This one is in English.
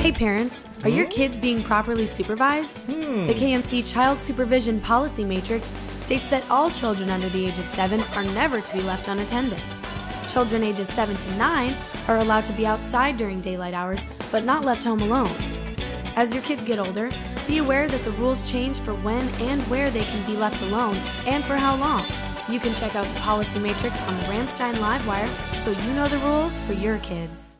Hey parents, are your kids being properly supervised? Hmm. The KMC Child Supervision Policy Matrix states that all children under the age of 7 are never to be left unattended. Children ages 7 to 9 are allowed to be outside during daylight hours, but not left home alone. As your kids get older, be aware that the rules change for when and where they can be left alone and for how long. You can check out the policy matrix on the Ramstein Livewire so you know the rules for your kids.